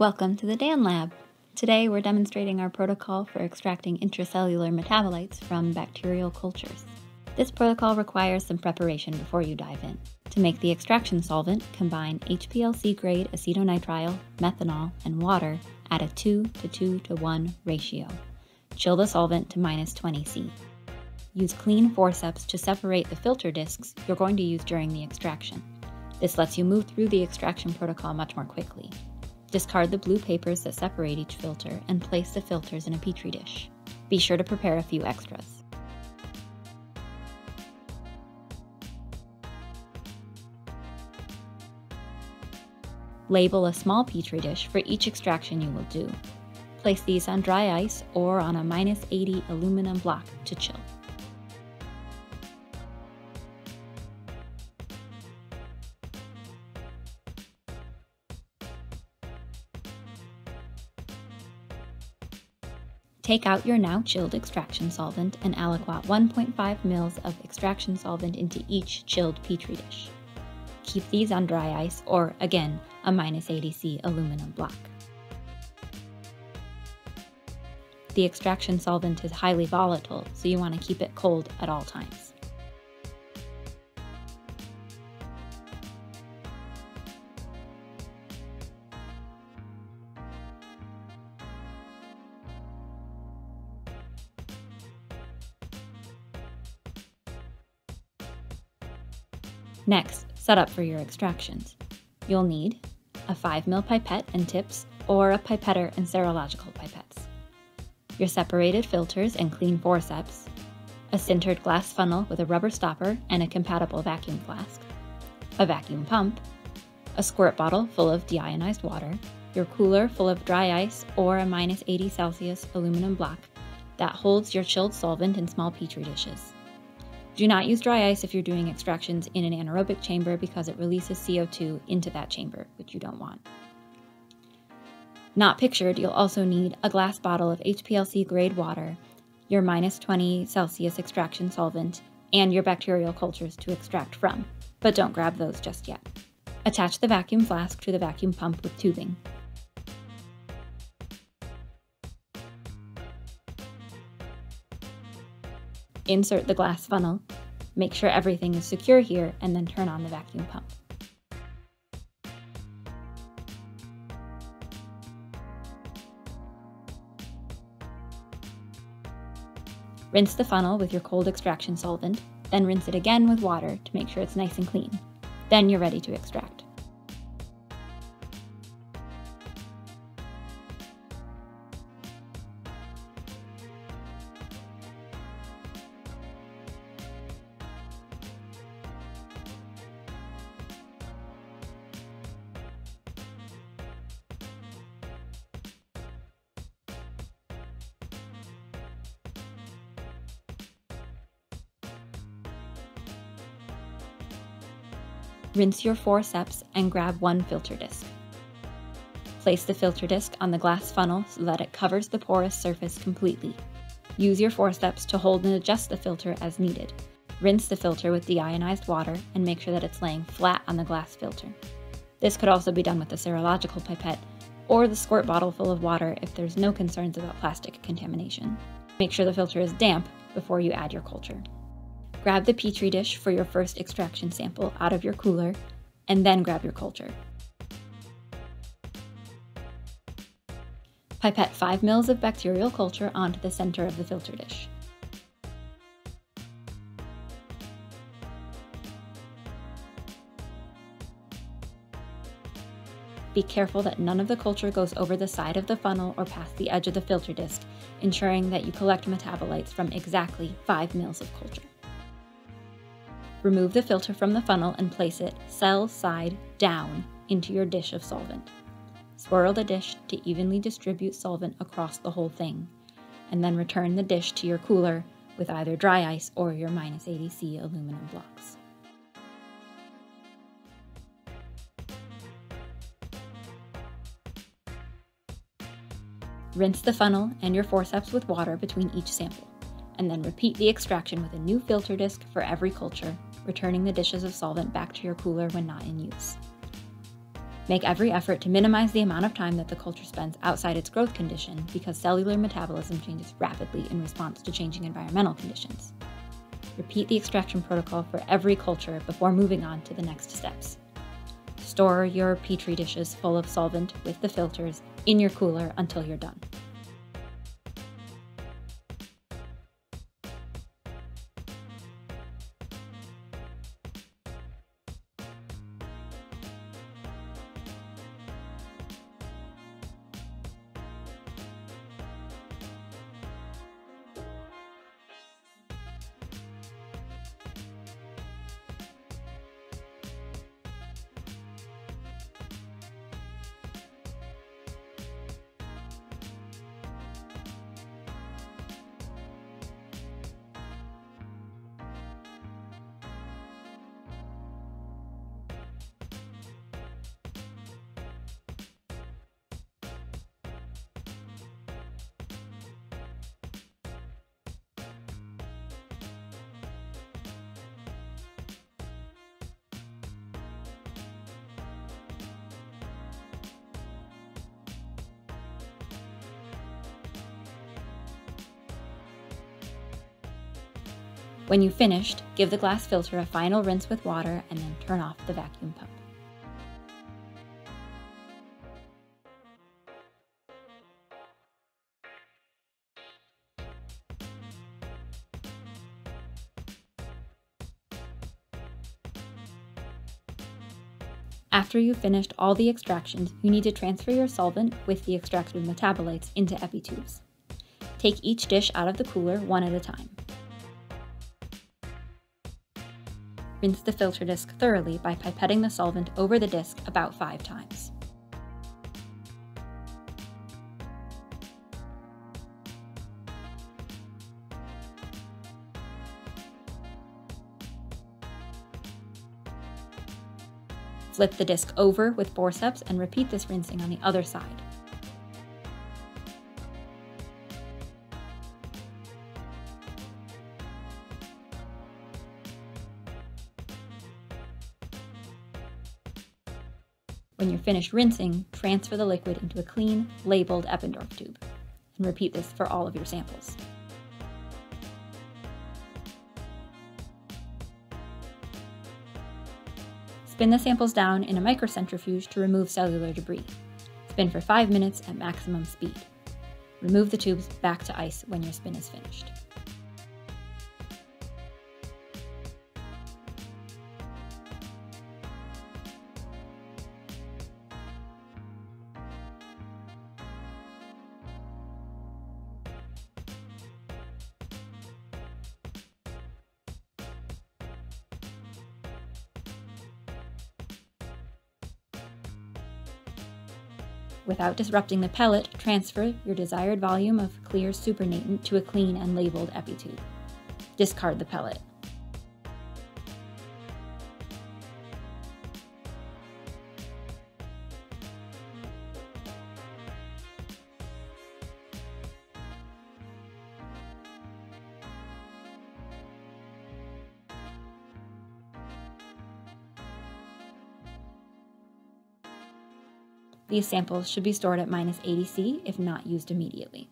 Welcome to the DAN Lab. Today we're demonstrating our protocol for extracting intracellular metabolites from bacterial cultures. This protocol requires some preparation before you dive in. To make the extraction solvent, combine HPLC grade acetonitrile, methanol, and water at a 2 to 2 to 1 ratio. Chill the solvent to minus 20 C. Use clean forceps to separate the filter discs you're going to use during the extraction. This lets you move through the extraction protocol much more quickly. Discard the blue papers that separate each filter and place the filters in a petri dish. Be sure to prepare a few extras. Label a small petri dish for each extraction you will do. Place these on dry ice or on a minus 80 aluminum block to chill. Take out your now chilled extraction solvent and aliquot 1.5 mils of extraction solvent into each chilled petri dish. Keep these on dry ice or, again, a minus 80C aluminum block. The extraction solvent is highly volatile, so you want to keep it cold at all times. Next, set up for your extractions. You'll need a 5 ml pipette and tips, or a pipetter and serological pipettes, your separated filters and clean forceps, a sintered glass funnel with a rubber stopper and a compatible vacuum flask, a vacuum pump, a squirt bottle full of deionized water, your cooler full of dry ice or a minus 80 Celsius aluminum block that holds your chilled solvent in small petri dishes. Do not use dry ice if you're doing extractions in an anaerobic chamber because it releases CO2 into that chamber, which you don't want. Not pictured, you'll also need a glass bottle of HPLC grade water, your minus 20 Celsius extraction solvent, and your bacterial cultures to extract from, but don't grab those just yet. Attach the vacuum flask to the vacuum pump with tubing. Insert the glass funnel, make sure everything is secure here, and then turn on the vacuum pump. Rinse the funnel with your cold extraction solvent, then rinse it again with water to make sure it's nice and clean. Then you're ready to extract. Rinse your forceps and grab one filter disc. Place the filter disc on the glass funnel so that it covers the porous surface completely. Use your forceps to hold and adjust the filter as needed. Rinse the filter with deionized water and make sure that it's laying flat on the glass filter. This could also be done with a serological pipette or the squirt bottle full of water if there's no concerns about plastic contamination. Make sure the filter is damp before you add your culture. Grab the Petri dish for your first extraction sample out of your cooler, and then grab your culture. Pipette 5 ml of bacterial culture onto the center of the filter dish. Be careful that none of the culture goes over the side of the funnel or past the edge of the filter disc, ensuring that you collect metabolites from exactly 5 ml of culture. Remove the filter from the funnel and place it cell side down into your dish of solvent. Swirl the dish to evenly distribute solvent across the whole thing, and then return the dish to your cooler with either dry ice or your minus 80C aluminum blocks. Rinse the funnel and your forceps with water between each sample, and then repeat the extraction with a new filter disc for every culture returning the dishes of solvent back to your cooler when not in use. Make every effort to minimize the amount of time that the culture spends outside its growth condition because cellular metabolism changes rapidly in response to changing environmental conditions. Repeat the extraction protocol for every culture before moving on to the next steps. Store your petri dishes full of solvent with the filters in your cooler until you're done. When you've finished, give the glass filter a final rinse with water and then turn off the vacuum pump. After you've finished all the extractions, you need to transfer your solvent with the extracted metabolites into EpiTubes. Take each dish out of the cooler one at a time. Rinse the filter disc thoroughly by pipetting the solvent over the disc about five times. Flip the disc over with forceps and repeat this rinsing on the other side. Finished rinsing, transfer the liquid into a clean, labeled Eppendorf tube, and repeat this for all of your samples. Spin the samples down in a microcentrifuge to remove cellular debris. Spin for 5 minutes at maximum speed. Remove the tubes back to ice when your spin is finished. Without disrupting the pellet, transfer your desired volume of clear supernatant to a clean and labeled EpiTube. Discard the pellet. These samples should be stored at minus 80 C if not used immediately.